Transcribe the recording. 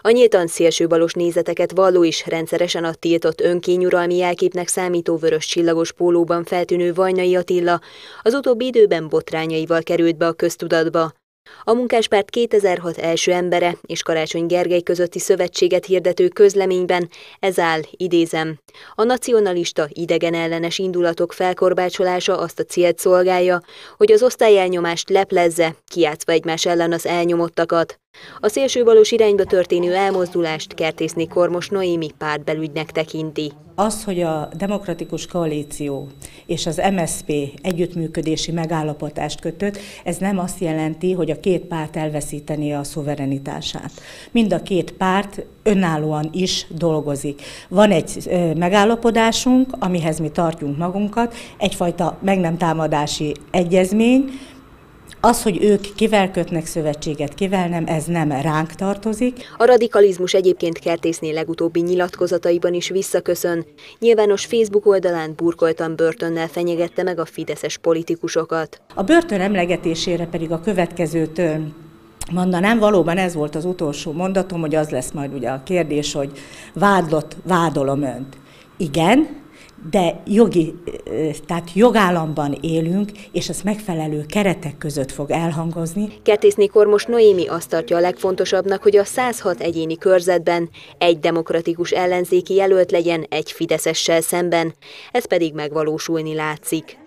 A nyíltan szélsőbalos nézeteket valló is rendszeresen a tiltott önkényuralmi jelképnek számító vörös csillagos pólóban feltűnő Vajnai Attila az utóbbi időben botrányaival került be a köztudatba. A munkáspárt 2006 első embere és Karácsony Gergely közötti szövetséget hirdető közleményben ez áll, idézem, a nacionalista idegen ellenes indulatok felkorbácsolása azt a célt szolgálja, hogy az osztályelnyomást leplezze, kiátszva egymás ellen az elnyomottakat. A szélsővalós irányba történő elmozdulást Kertészné Kormos Noémi pártbelügynek tekinti. Az, hogy a Demokratikus Koalíció és az MSP együttműködési megállapotást kötött, ez nem azt jelenti, hogy a két párt elveszíteni a szuverenitását. Mind a két párt önállóan is dolgozik. Van egy megállapodásunk, amihez mi tartjunk magunkat, egyfajta meg nem támadási egyezmény, az, hogy ők kivel kötnek szövetséget, kivel nem, ez nem ránk tartozik. A radikalizmus egyébként Kertészné legutóbbi nyilatkozataiban is visszaköszön. Nyilvános Facebook oldalán burkoltan börtönnel fenyegette meg a fideszes politikusokat. A börtön emlegetésére pedig a következőtől mondanám, valóban ez volt az utolsó mondatom, hogy az lesz majd ugye a kérdés, hogy vádlott, vádolom önt. Igen, de jogi, tehát jogállamban élünk, és ez megfelelő keretek között fog elhangozni. Kertészné Kormos Noémi azt tartja a legfontosabbnak, hogy a 106 egyéni körzetben egy demokratikus ellenzéki jelölt legyen egy fideszessel szemben, ez pedig megvalósulni látszik.